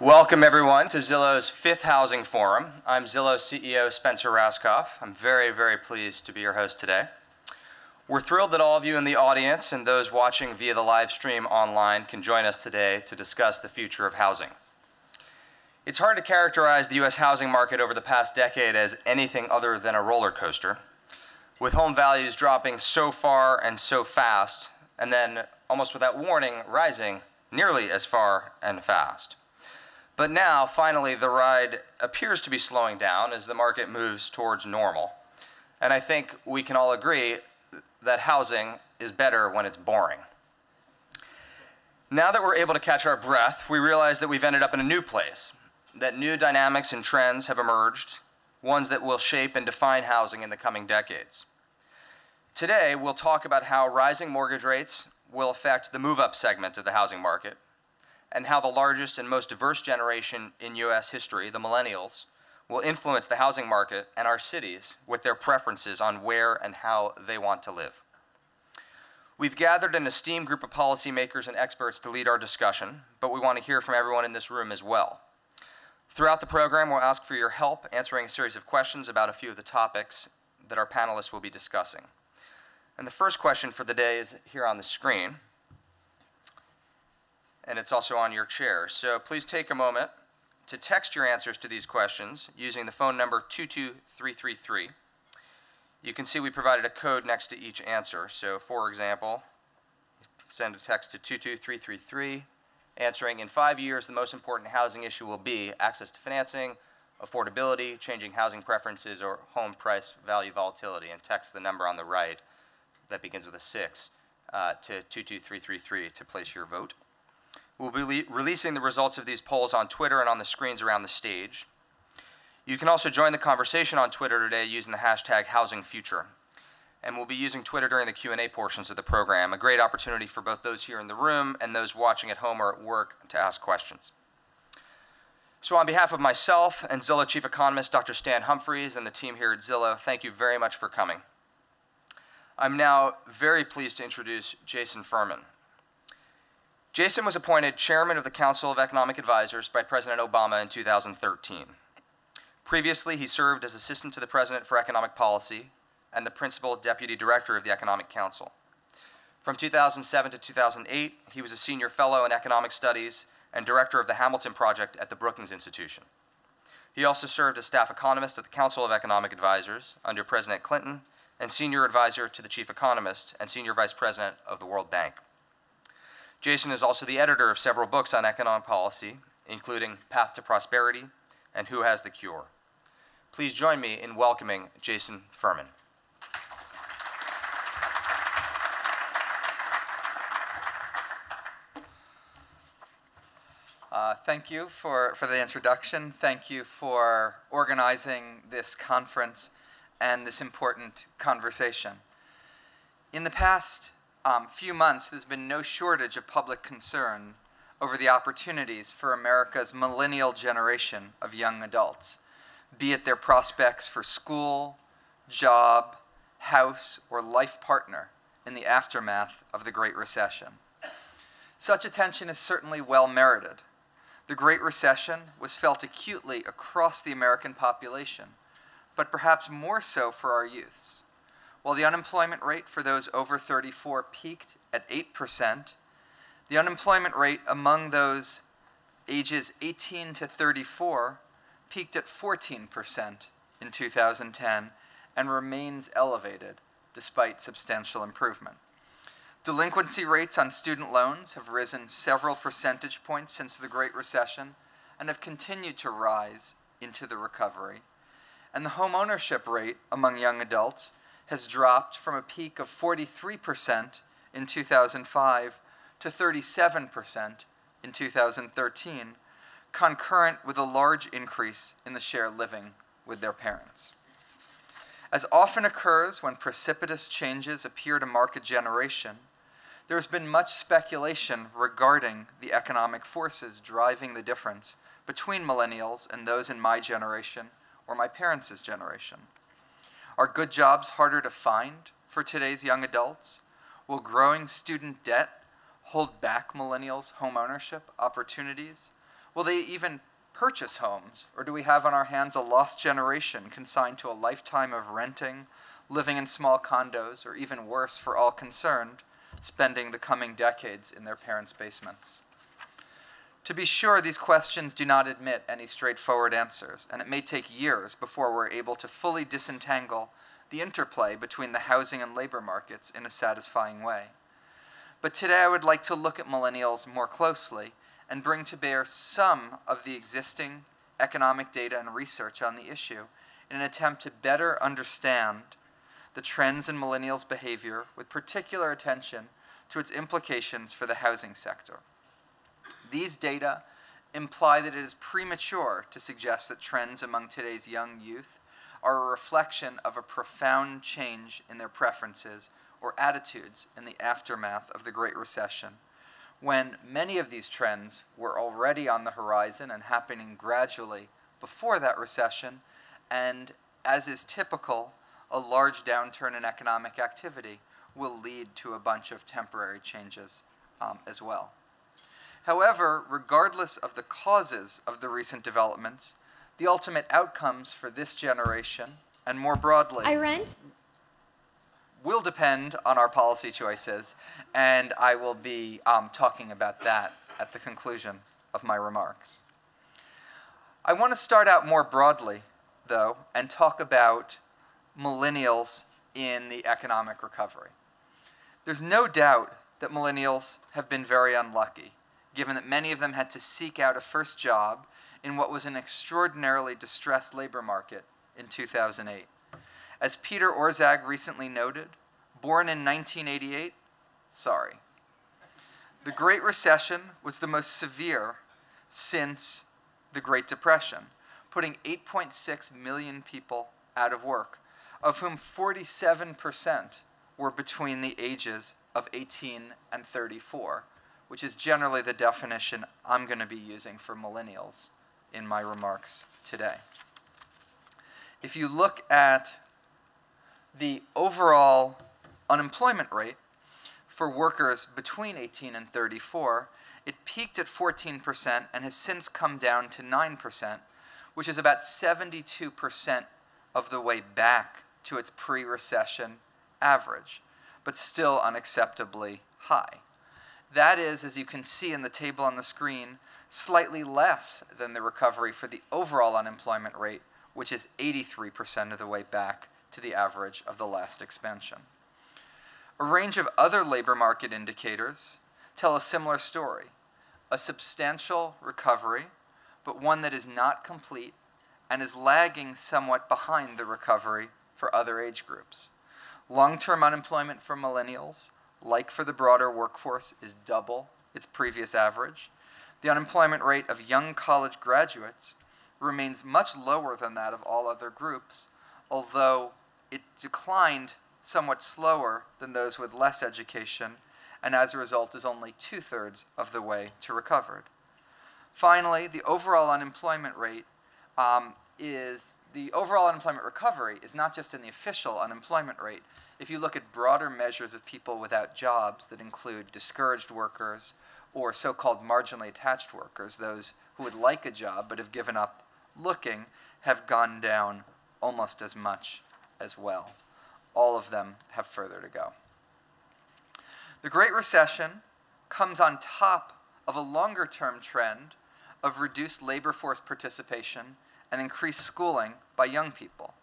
Welcome, everyone, to Zillow's fifth housing forum. I'm Zillow CEO Spencer Rascoff. I'm very, very pleased to be your host today. We're thrilled that all of you in the audience and those watching via the live stream online can join us today to discuss the future of housing. It's hard to characterize the U.S. housing market over the past decade as anything other than a roller coaster, with home values dropping so far and so fast, and then almost without warning, rising nearly as far and fast. But now, finally, the ride appears to be slowing down as the market moves towards normal. And I think we can all agree that housing is better when it's boring. Now that we're able to catch our breath, we realize that we've ended up in a new place, that new dynamics and trends have emerged, ones that will shape and define housing in the coming decades. Today, we'll talk about how rising mortgage rates will affect the move up segment of the housing market and how the largest and most diverse generation in U.S. history, the millennials, will influence the housing market and our cities with their preferences on where and how they want to live. We've gathered an esteemed group of policymakers and experts to lead our discussion, but we want to hear from everyone in this room as well. Throughout the program, we'll ask for your help answering a series of questions about a few of the topics that our panelists will be discussing. And the first question for the day is here on the screen and it's also on your chair. So please take a moment to text your answers to these questions using the phone number 22333. You can see we provided a code next to each answer. So for example, send a text to 22333 answering in five years the most important housing issue will be access to financing, affordability, changing housing preferences, or home price value volatility, and text the number on the right that begins with a 6 uh, to 22333 to place your vote. We'll be releasing the results of these polls on Twitter and on the screens around the stage. You can also join the conversation on Twitter today using the hashtag HousingFuture. And we'll be using Twitter during the Q&A portions of the program, a great opportunity for both those here in the room and those watching at home or at work to ask questions. So on behalf of myself and Zillow Chief Economist Dr. Stan Humphries and the team here at Zillow, thank you very much for coming. I'm now very pleased to introduce Jason Furman. Jason was appointed chairman of the Council of Economic Advisors by President Obama in 2013. Previously, he served as assistant to the president for economic policy and the principal deputy director of the Economic Council. From 2007 to 2008, he was a senior fellow in economic studies and director of the Hamilton Project at the Brookings Institution. He also served as staff economist at the Council of Economic Advisors under President Clinton and senior advisor to the chief economist and senior vice president of the World Bank. Jason is also the editor of several books on economic policy, including Path to Prosperity and Who Has the Cure. Please join me in welcoming Jason Furman. Uh, thank you for, for the introduction. Thank you for organizing this conference and this important conversation. In the past um, few months, there's been no shortage of public concern over the opportunities for America's millennial generation of young adults, be it their prospects for school, job, house, or life partner in the aftermath of the Great Recession. Such attention is certainly well merited. The Great Recession was felt acutely across the American population, but perhaps more so for our youths. While the unemployment rate for those over 34 peaked at 8%, the unemployment rate among those ages 18 to 34 peaked at 14% in 2010 and remains elevated despite substantial improvement. Delinquency rates on student loans have risen several percentage points since the Great Recession and have continued to rise into the recovery. And the home ownership rate among young adults has dropped from a peak of 43% in 2005 to 37% in 2013, concurrent with a large increase in the share living with their parents. As often occurs when precipitous changes appear to mark a generation, there has been much speculation regarding the economic forces driving the difference between millennials and those in my generation or my parents' generation. Are good jobs harder to find for today's young adults? Will growing student debt hold back millennials' home ownership opportunities? Will they even purchase homes? Or do we have on our hands a lost generation consigned to a lifetime of renting, living in small condos, or even worse for all concerned, spending the coming decades in their parents' basements? To be sure, these questions do not admit any straightforward answers, and it may take years before we're able to fully disentangle the interplay between the housing and labor markets in a satisfying way. But today I would like to look at millennials more closely and bring to bear some of the existing economic data and research on the issue in an attempt to better understand the trends in millennials' behavior with particular attention to its implications for the housing sector. These data imply that it is premature to suggest that trends among today's young youth are a reflection of a profound change in their preferences or attitudes in the aftermath of the Great Recession, when many of these trends were already on the horizon and happening gradually before that recession, and as is typical, a large downturn in economic activity will lead to a bunch of temporary changes um, as well. However, regardless of the causes of the recent developments, the ultimate outcomes for this generation, and more broadly, I rent. will depend on our policy choices, and I will be um, talking about that at the conclusion of my remarks. I want to start out more broadly, though, and talk about millennials in the economic recovery. There's no doubt that millennials have been very unlucky, given that many of them had to seek out a first job in what was an extraordinarily distressed labor market in 2008. As Peter Orszag recently noted, born in 1988, sorry. The Great Recession was the most severe since the Great Depression, putting 8.6 million people out of work, of whom 47% were between the ages of 18 and 34, which is generally the definition I'm going to be using for millennials in my remarks today. If you look at the overall unemployment rate for workers between 18 and 34, it peaked at 14% and has since come down to 9%, which is about 72% of the way back to its pre recession average, but still unacceptably high. That is, as you can see in the table on the screen, slightly less than the recovery for the overall unemployment rate, which is 83% of the way back to the average of the last expansion. A range of other labor market indicators tell a similar story a substantial recovery, but one that is not complete and is lagging somewhat behind the recovery for other age groups. Long term unemployment for millennials, like for the broader workforce, is double its previous average. The unemployment rate of young college graduates remains much lower than that of all other groups, although it declined somewhat slower than those with less education, and as a result is only two thirds of the way to recovered. Finally, the overall unemployment rate um, is the overall unemployment recovery is not just in the official unemployment rate. If you look at broader measures of people without jobs that include discouraged workers or so called marginally attached workers, those who would like a job but have given up looking, have gone down almost as much as well. All of them have further to go. The Great Recession comes on top of a longer term trend of reduced labor force participation and increased schooling by young people.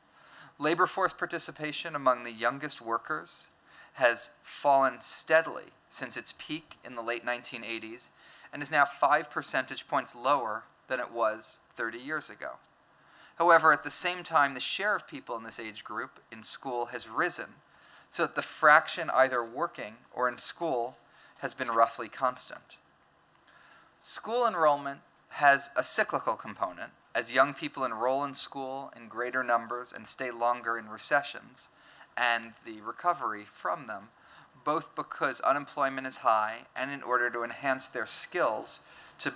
Labor force participation among the youngest workers has fallen steadily since its peak in the late 1980s and is now 5 percentage points lower than it was 30 years ago. However, at the same time, the share of people in this age group in school has risen, so that the fraction either working or in school has been roughly constant. School enrollment has a cyclical component, as young people enroll in school in greater numbers and stay longer in recessions, and the recovery from them, both because unemployment is high and in order to enhance their skills to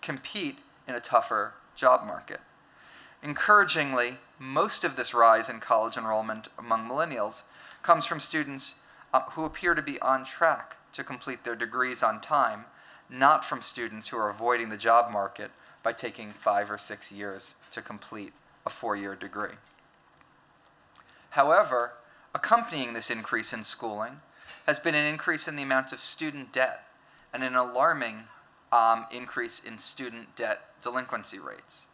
compete in a tougher job market. Encouragingly, most of this rise in college enrollment among millennials comes from students uh, who appear to be on track to complete their degrees on time, not from students who are avoiding the job market by taking five or six years to complete a four year degree. However, accompanying this increase in schooling has been an increase in the amount of student debt and an alarming um, increase in student debt delinquency rates.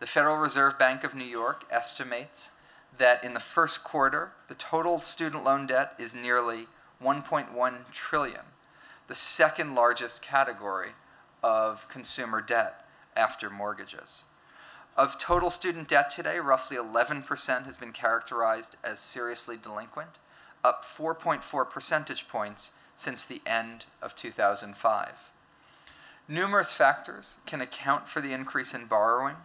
The Federal Reserve Bank of New York estimates that in the first quarter, the total student loan debt is nearly 1.1 trillion, the second largest category of consumer debt after mortgages. Of total student debt today, roughly 11% has been characterized as seriously delinquent, up 4.4 percentage points since the end of 2005. Numerous factors can account for the increase in borrowing,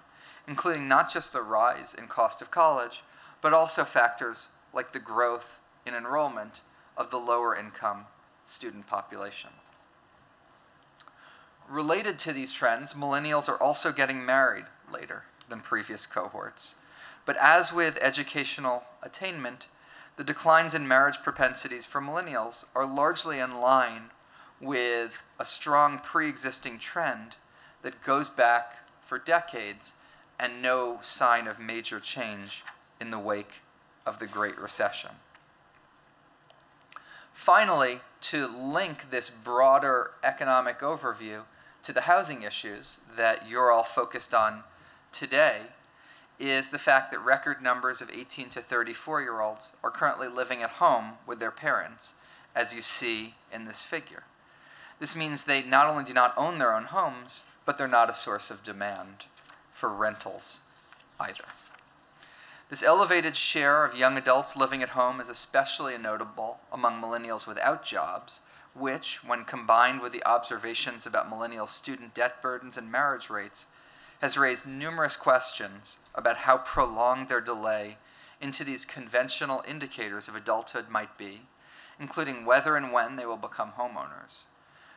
including not just the rise in cost of college, but also factors like the growth in enrollment of the lower income student population. Related to these trends, millennials are also getting married later than previous cohorts. But as with educational attainment, the declines in marriage propensities for millennials are largely in line with a strong pre existing trend that goes back for decades and no sign of major change in the wake of the Great Recession. Finally, to link this broader economic overview to the housing issues that you're all focused on today, is the fact that record numbers of 18 to 34 year olds are currently living at home with their parents, as you see in this figure. This means they not only do not own their own homes, but they're not a source of demand for rentals either. This elevated share of young adults living at home is especially notable among millennials without jobs, which, when combined with the observations about millennial student debt burdens and marriage rates, has raised numerous questions about how prolonged their delay into these conventional indicators of adulthood might be, including whether and when they will become homeowners.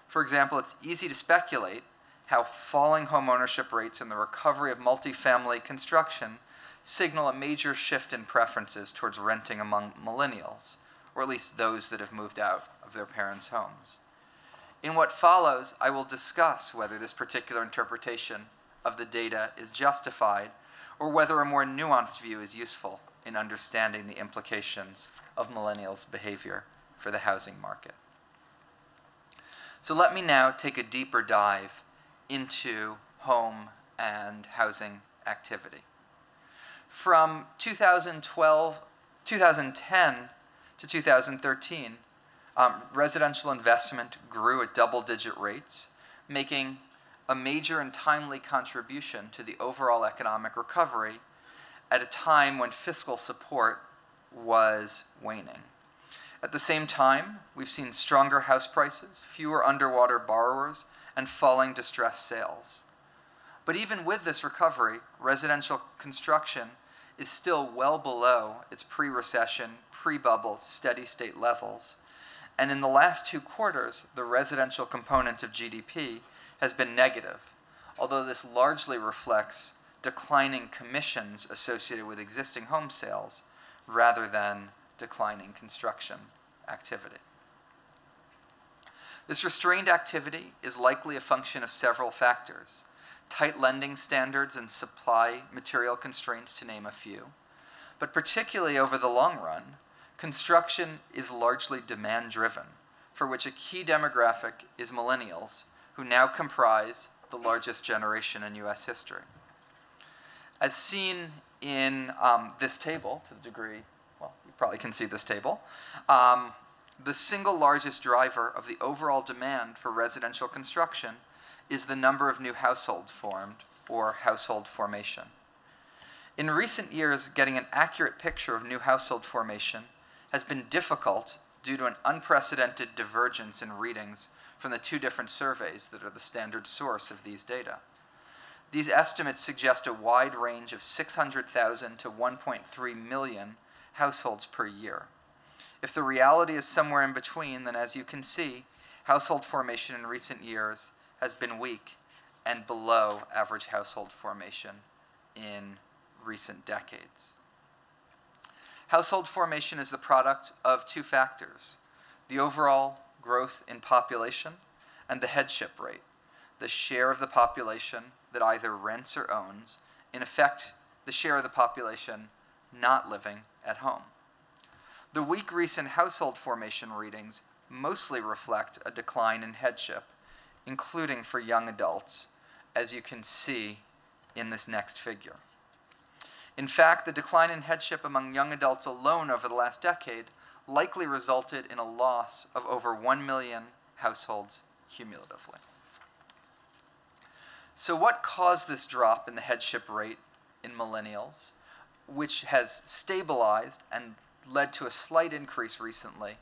For example, it's easy to speculate how falling homeownership rates and the recovery of multifamily construction signal a major shift in preferences towards renting among millennials, or at least those that have moved out of their parents' homes. In what follows, I will discuss whether this particular interpretation of the data is justified or whether a more nuanced view is useful in understanding the implications of millennials' behavior for the housing market. So let me now take a deeper dive into home and housing activity. From 2012, 2010 to 2013, um, residential investment grew at double digit rates, making a major and timely contribution to the overall economic recovery at a time when fiscal support was waning. At the same time, we've seen stronger house prices, fewer underwater borrowers, and falling distressed sales. But even with this recovery, residential construction is still well below its pre recession, pre bubble, steady state levels. And in the last two quarters, the residential component of GDP has been negative, although this largely reflects declining commissions associated with existing home sales rather than declining construction activity. This restrained activity is likely a function of several factors tight lending standards and supply material constraints, to name a few. But particularly over the long run, construction is largely demand driven, for which a key demographic is millennials, who now comprise the largest generation in US history. As seen in um, this table, to the degree, well, you probably can see this table, um, the single largest driver of the overall demand for residential construction is the number of new households formed, or household formation. In recent years, getting an accurate picture of new household formation has been difficult due to an unprecedented divergence in readings from the two different surveys that are the standard source of these data. These estimates suggest a wide range of 600,000 to 1.3 million households per year. If the reality is somewhere in between, then as you can see, household formation in recent years has been weak and below average household formation in recent decades. Household formation is the product of two factors the overall growth in population and the headship rate. the share of the population that either rents or owns, in effect, the share of the population not living at home. The weak recent household formation readings mostly reflect a decline in headship, including for young adults, as you can see in this next figure. In fact, the decline in headship among young adults alone over the last decade likely resulted in a loss of over 1 million households cumulatively. So, what caused this drop in the headship rate in millennials, which has stabilized and led to a slight increase recently,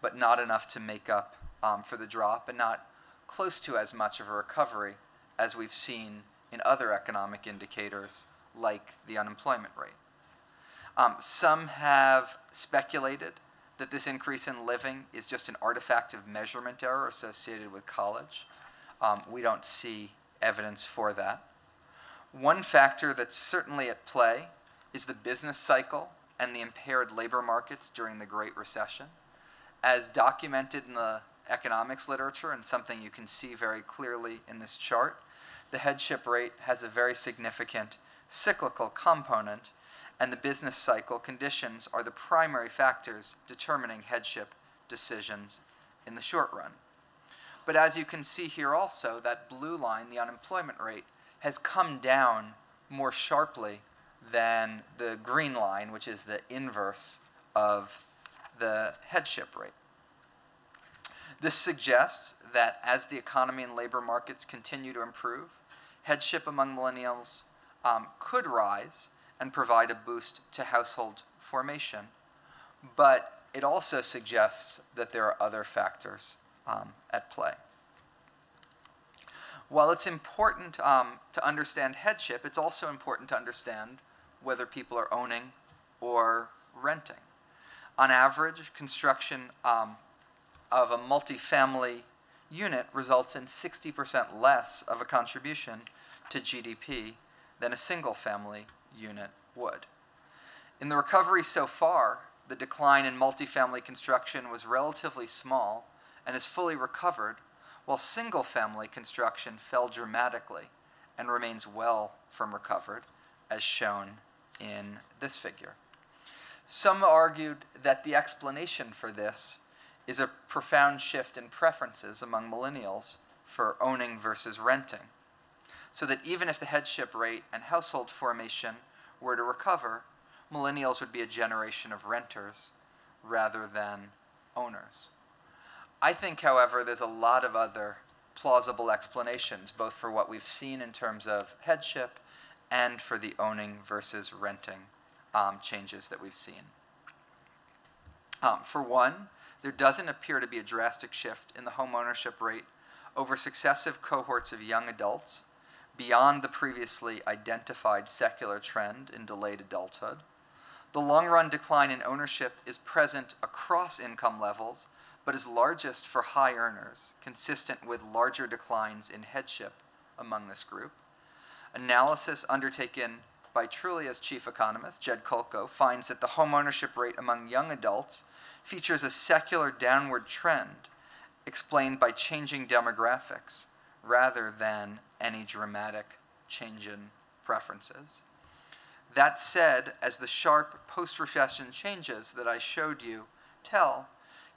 but not enough to make up um, for the drop and not close to as much of a recovery as we've seen in other economic indicators like the unemployment rate? Um, some have speculated that this increase in living is just an artifact of measurement error associated with college. Um, we don't see evidence for that. One factor that's certainly at play is the business cycle and the impaired labor markets during the Great Recession. As documented in the economics literature and something you can see very clearly in this chart, the headship rate has a very significant cyclical component, and the business cycle conditions are the primary factors determining headship decisions in the short run. But as you can see here also, that blue line, the unemployment rate, has come down more sharply than the green line, which is the inverse of the headship rate. This suggests that as the economy and labor markets continue to improve, headship among millennials um, could rise and provide a boost to household formation. But it also suggests that there are other factors um, at play. While it's important um, to understand headship, it's also important to understand whether people are owning or renting. On average, construction um, of a multifamily unit results in 60% less of a contribution to GDP than a single family unit would. In the recovery so far, the decline in multifamily construction was relatively small and is fully recovered, while single family construction fell dramatically and remains well from recovered, as shown in this figure. Some argued that the explanation for this is a profound shift in preferences among millennials for owning versus renting, so that even if the headship rate and household formation were to recover, millennials would be a generation of renters rather than owners. I think, however, there's a lot of other plausible explanations, both for what we've seen in terms of headship and for the owning versus renting um, changes that we've seen. Um, for one, there doesn't appear to be a drastic shift in the home ownership rate over successive cohorts of young adults beyond the previously identified secular trend in delayed adulthood. The long run decline in ownership is present across income levels, but is largest for high earners, consistent with larger declines in headship among this group. Analysis undertaken by Trulia's chief economist, Jed Kolko, finds that the homeownership rate among young adults features a secular downward trend explained by changing demographics rather than any dramatic change in preferences. That said, as the sharp post recession changes that I showed you tell,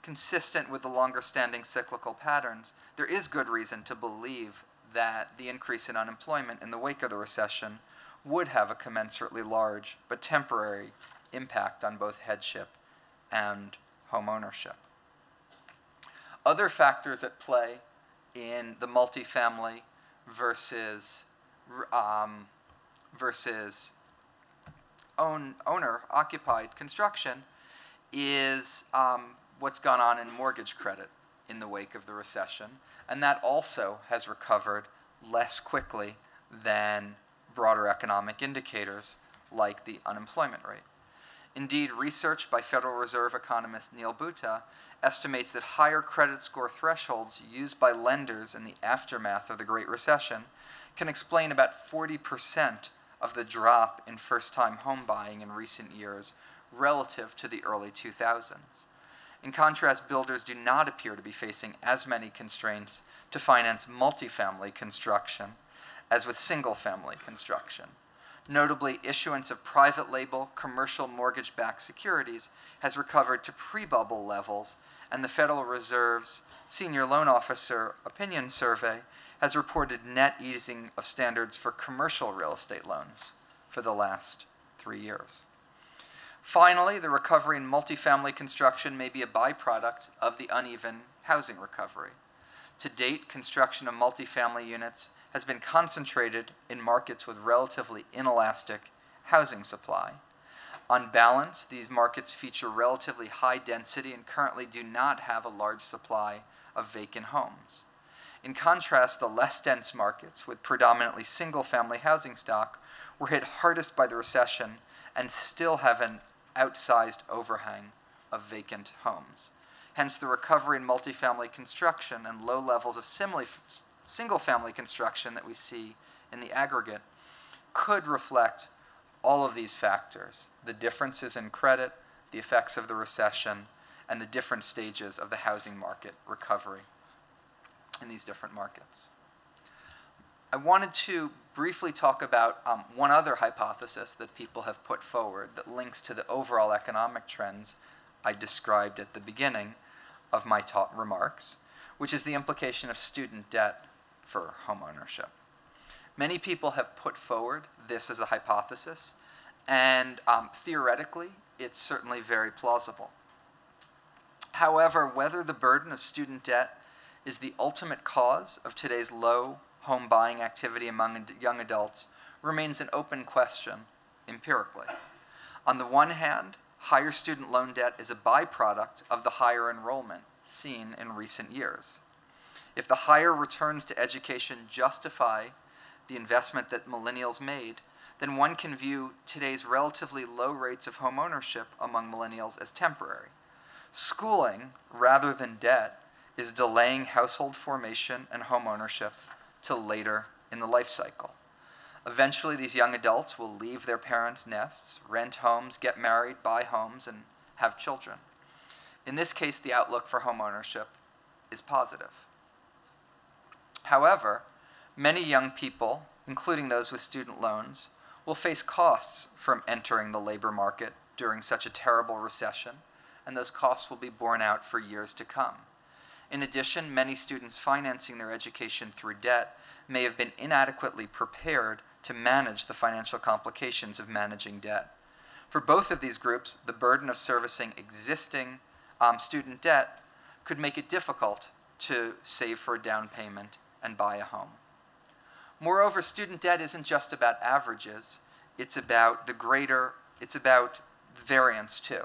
consistent with the longer standing cyclical patterns, there is good reason to believe that the increase in unemployment in the wake of the recession would have a commensurately large but temporary impact on both headship and home ownership. Other factors at play in the multifamily versus um, versus own owner occupied construction is um, what's gone on in mortgage credit in the wake of the recession, and that also has recovered less quickly than broader economic indicators like the unemployment rate. Indeed, research by Federal Reserve economist Neil Bhutta estimates that higher credit score thresholds used by lenders in the aftermath of the Great Recession can explain about 40% of the drop in first time home buying in recent years relative to the early 2000s. In contrast, builders do not appear to be facing as many constraints to finance multifamily construction as with single family construction. Notably, issuance of private label commercial mortgage backed securities has recovered to pre bubble levels, and the Federal Reserve's Senior Loan Officer Opinion Survey has reported net easing of standards for commercial real estate loans for the last three years. Finally, the recovery in multifamily construction may be a byproduct of the uneven housing recovery. To date, construction of multifamily units has been concentrated in markets with relatively inelastic housing supply. On balance, these markets feature relatively high density and currently do not have a large supply of vacant homes. In contrast, the less dense markets with predominantly single family housing stock were hit hardest by the recession and still have an outsized overhang of vacant homes. Hence, the recovery in multifamily construction and low levels of single family construction that we see in the aggregate could reflect all of these factors the differences in credit, the effects of the recession, and the different stages of the housing market recovery in these different markets. I wanted to briefly talk about um, one other hypothesis that people have put forward that links to the overall economic trends I described at the beginning of my remarks, which is the implication of student debt for homeownership. Many people have put forward this as a hypothesis, and um, theoretically, it's certainly very plausible. However, whether the burden of student debt is the ultimate cause of today's low home buying activity among young adults remains an open question empirically. On the one hand, higher student loan debt is a byproduct of the higher enrollment seen in recent years. If the higher returns to education justify the investment that millennials made, then one can view today's relatively low rates of home ownership among millennials as temporary. Schooling, rather than debt, is delaying household formation and home ownership till later in the life cycle. Eventually, these young adults will leave their parents' nests, rent homes, get married, buy homes, and have children. In this case, the outlook for home ownership is positive. However, many young people, including those with student loans, will face costs from entering the labor market during such a terrible recession, and those costs will be borne out for years to come. In addition, many students financing their education through debt may have been inadequately prepared to manage the financial complications of managing debt. For both of these groups, the burden of servicing existing um, student debt could make it difficult to save for a down payment and buy a home. Moreover, student debt isn't just about averages, it's about the greater, it's about variance too.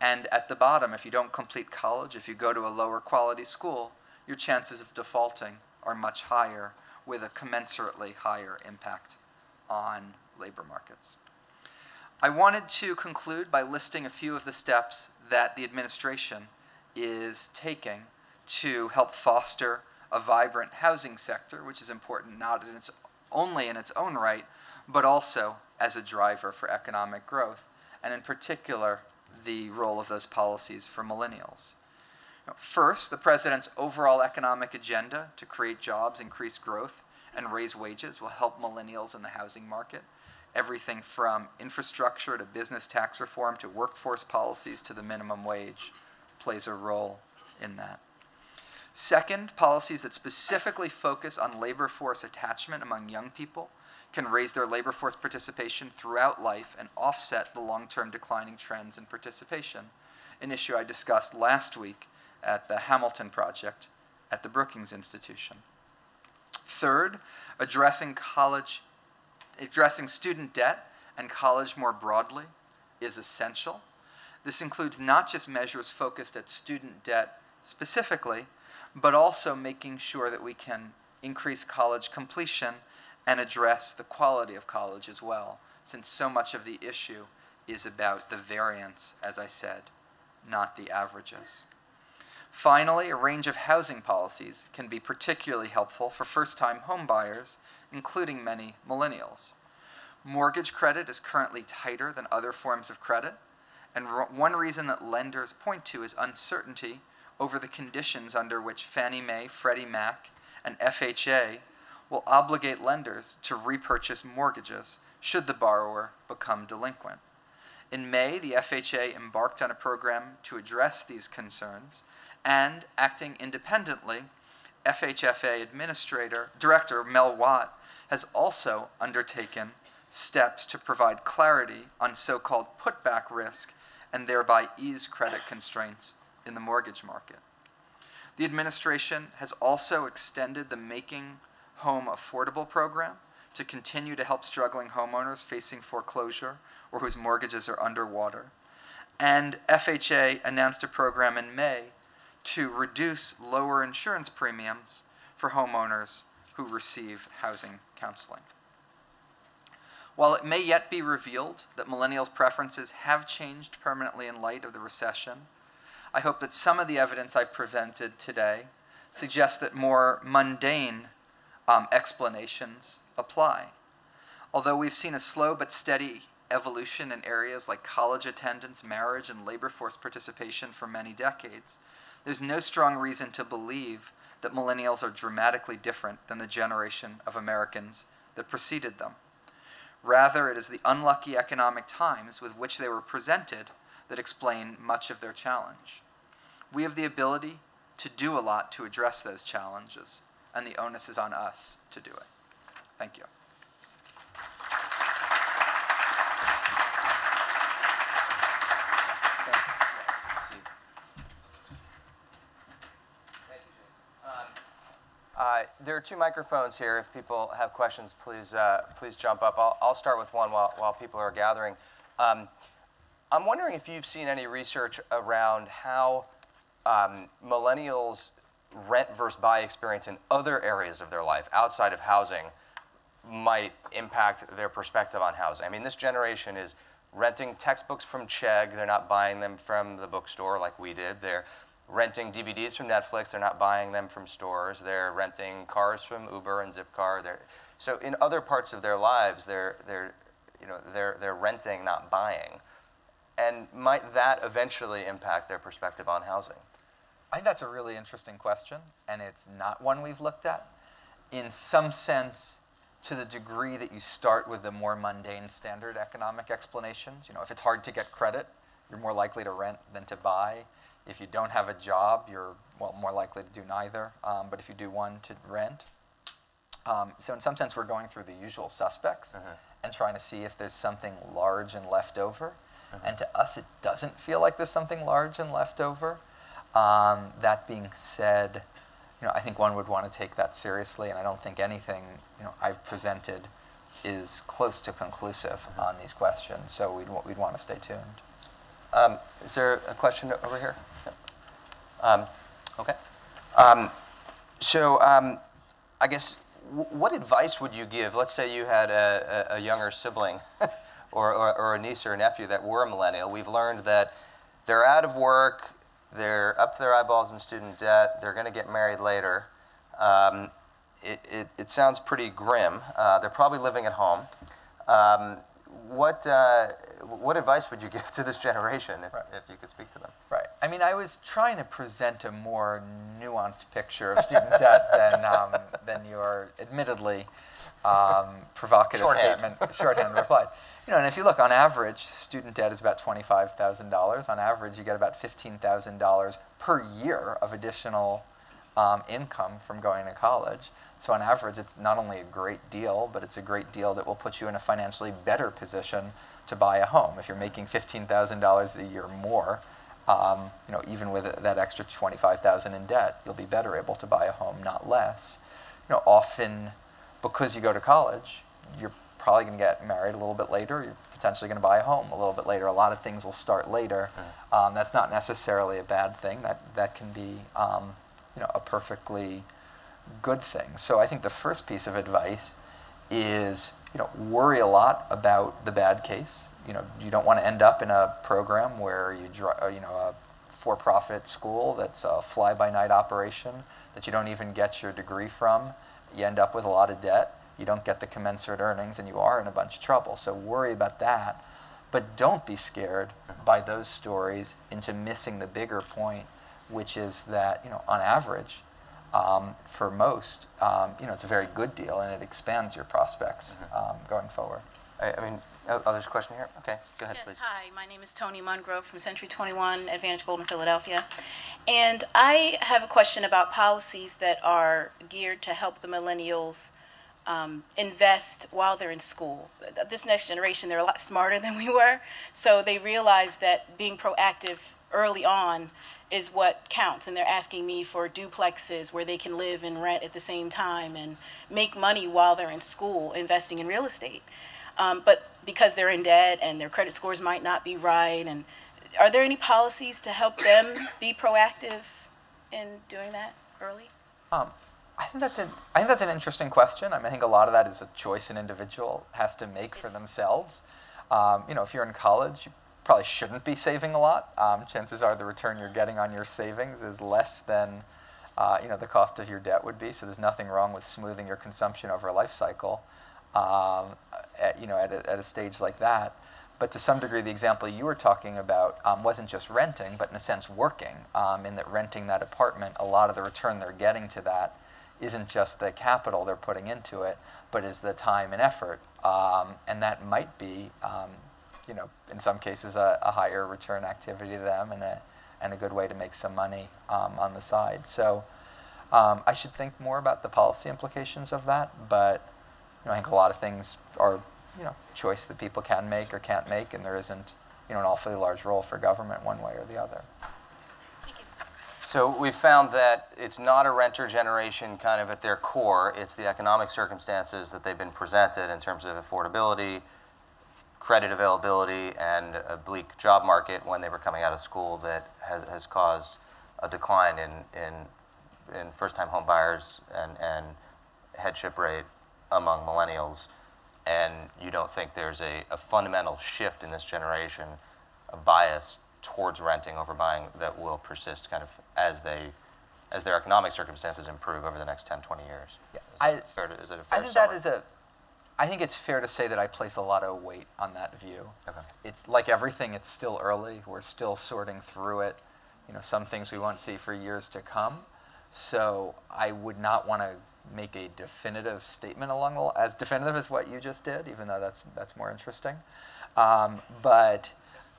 And at the bottom, if you don't complete college, if you go to a lower quality school, your chances of defaulting are much higher with a commensurately higher impact on labor markets. I wanted to conclude by listing a few of the steps that the administration is taking to help foster a vibrant housing sector, which is important not in its, only in its own right, but also as a driver for economic growth, and in particular, the role of those policies for millennials. First, the president's overall economic agenda to create jobs, increase growth, and raise wages will help millennials in the housing market. Everything from infrastructure to business tax reform to workforce policies to the minimum wage plays a role in that. Second, policies that specifically focus on labor force attachment among young people can raise their labor force participation throughout life and offset the long term declining trends in participation, an issue I discussed last week at the Hamilton Project at the Brookings Institution. Third, addressing college, addressing student debt and college more broadly is essential. This includes not just measures focused at student debt specifically, but also making sure that we can increase college completion and address the quality of college as well, since so much of the issue is about the variance, as I said, not the averages. Finally, a range of housing policies can be particularly helpful for first time homebuyers, including many millennials. Mortgage credit is currently tighter than other forms of credit, And one reason that lenders point to is uncertainty over the conditions under which Fannie Mae, Freddie Mac, and FHA will obligate lenders to repurchase mortgages should the borrower become delinquent. In May, the FHA embarked on a program to address these concerns, and acting independently, FHFA Administrator Director Mel Watt has also undertaken steps to provide clarity on so-called putback risk and thereby ease credit constraints in the mortgage market. The administration has also extended the Making Home Affordable program to continue to help struggling homeowners facing foreclosure or whose mortgages are underwater. And FHA announced a program in May to reduce lower insurance premiums for homeowners who receive housing counseling. While it may yet be revealed that millennials' preferences have changed permanently in light of the recession, I hope that some of the evidence I've presented today suggests that more mundane um, explanations apply. Although we've seen a slow but steady evolution in areas like college attendance, marriage, and labor force participation for many decades, there's no strong reason to believe that millennials are dramatically different than the generation of Americans that preceded them. Rather, it is the unlucky economic times with which they were presented that explain much of their challenge. We have the ability to do a lot to address those challenges, and the onus is on us to do it. Thank you. Uh, there are two microphones here. If people have questions, please, uh, please jump up. I'll, I'll start with one while, while people are gathering. Um, I'm wondering if you've seen any research around how um, millennials' rent versus buy experience in other areas of their life outside of housing might impact their perspective on housing. I mean, this generation is renting textbooks from Chegg. They're not buying them from the bookstore like we did. They're renting DVDs from Netflix. They're not buying them from stores. They're renting cars from Uber and Zipcar. They're, so in other parts of their lives, they're, they're, you know, they're, they're renting, not buying. And might that eventually impact their perspective on housing? I think that's a really interesting question, and it's not one we've looked at. In some sense, to the degree that you start with the more mundane standard economic explanations, you know, if it's hard to get credit, you're more likely to rent than to buy. If you don't have a job, you're well more likely to do neither. Um, but if you do one, to rent. Um, so in some sense, we're going through the usual suspects Uh-huh. and trying to see if there's something large and left over. Uh-huh. And to us, it doesn't feel like there's something large and left over. Um, that being said, you know, I think one would want to take that seriously, and I don't think anything you know I've presented is close to conclusive on these questions. So we'd we'd want to stay tuned. Um, is there a question over here? No. Um, okay. Um, so um, I guess w- what advice would you give? Let's say you had a, a, a younger sibling or, or, or a niece or a nephew that were a millennial. We've learned that they're out of work, they're up to their eyeballs in student debt, they're going to get married later. Um, it, it, it sounds pretty grim. Uh, they're probably living at home. Um, what, uh, what advice would you give to this generation if, Right. if you could speak to them? Right. I mean, I was trying to present a more nuanced picture of student debt than um, than your admittedly um, provocative Shorthand. statement, shorthand replied. You know, and if you look on average, student debt is about twenty-five thousand dollars. On average, you get about fifteen thousand dollars per year of additional um, income from going to college. So on average, it's not only a great deal, but it's a great deal that will put you in a financially better position to buy a home. If you're making fifteen thousand dollars a year more, um, you know, even with that extra twenty-five thousand in debt, you'll be better able to buy a home, not less. You know, often because you go to college, you're probably going to get married a little bit later. You're potentially going to buy a home a little bit later. A lot of things will start later. Um, that's not necessarily a bad thing. That that can be, um, you know, a perfectly good thing. So I think the first piece of advice is, you know, worry a lot about the bad case. You know, you don't want to end up in a program where you, dri- uh, you know, a for-profit school that's a fly-by-night operation that you don't even get your degree from. You end up with a lot of debt. You don't get the commensurate earnings, and you are in a bunch of trouble. So worry about that. But don't be scared by those stories into missing the bigger point, which is that, you know, on average, um, for most, um, you know, it's a very good deal and it expands your prospects um, going forward. I, I mean, oh, oh, there's a question here? Okay, go ahead, Yes, please. hi, my name is Tony Mungrove from Century 21 Advantage Golden, Philadelphia. And I have a question about policies that are geared to help the millennials um, invest while they're in school. This next generation, they're a lot smarter than we were, so they realize that being proactive early on is what counts. And they're asking me for duplexes where they can live and rent at the same time and make money while they're in school, investing in real estate. Um, but because they're in debt and their credit scores might not be right, and are there any policies to help them be proactive in doing that early? Um, I think that's an I think that's an interesting question. I mean, I think a lot of that is a choice an individual has to make for themselves. Um, you know, if you're in college, you probably shouldn't be saving a lot. Um, chances are the return you're getting on your savings is less than uh, you know the cost of your debt would be. So there's nothing wrong with smoothing your consumption over a life cycle. Um, at, you know, at a, at a stage like that. But to some degree, the example you were talking about um, wasn't just renting, but in a sense working. Um, in that renting that apartment, a lot of the return they're getting to that isn't just the capital they're putting into it, but is the time and effort. Um, and that might be, um, you know, in some cases, a, a higher return activity to them and a, and a good way to make some money um, on the side. So um, I should think more about the policy implications of that, but you know, I think a lot of things are, you know, choice that people can make or can't make, and there isn't, you know, an awfully large role for government one way or the other. So we've found that it's not a renter generation kind of at their core. It's the economic circumstances that they've been presented in terms of affordability, credit availability, and a bleak job market when they were coming out of school that has, has caused a decline in, in, in first-time home buyers and, and headship rate among millennials. And you don't think there's a, a fundamental shift in this generation, a bias towards renting over buying that will persist kind of as they as their economic circumstances improve over the next 10, 20 years. Yeah, Is I- that fair to, is it a fair I think that summary? is a. I think it's fair to say that I place a lot of weight on that view. Okay. It's like everything; it's still early. We're still sorting through it. You know, some things we won't see for years to come. So I would not want to make a definitive statement along the, as definitive as what you just did, even though that's that's more interesting. Um, but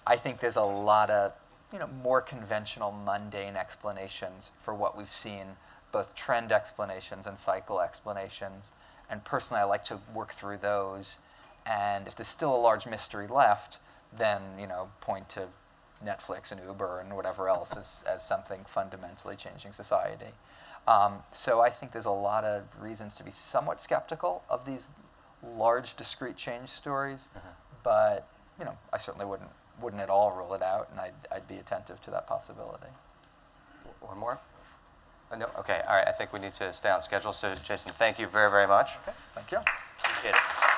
I think there's a lot of you know more conventional, mundane explanations for what we've seen, both trend explanations and cycle explanations. And personally, I like to work through those. And if there's still a large mystery left, then you know point to Netflix and Uber and whatever else as, as something fundamentally changing society. Um, so I think there's a lot of reasons to be somewhat skeptical of these large discrete change stories, but you know I certainly wouldn't wouldn't at all rule it out, and I'd, I'd be attentive to that possibility. One more? Uh, no? Okay, all right. I think we need to stay on schedule. So, Jason, thank you very, very much. Okay. Thank you. Appreciate it.